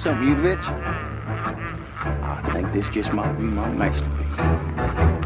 Something, you rich? Think this just might be my masterpiece.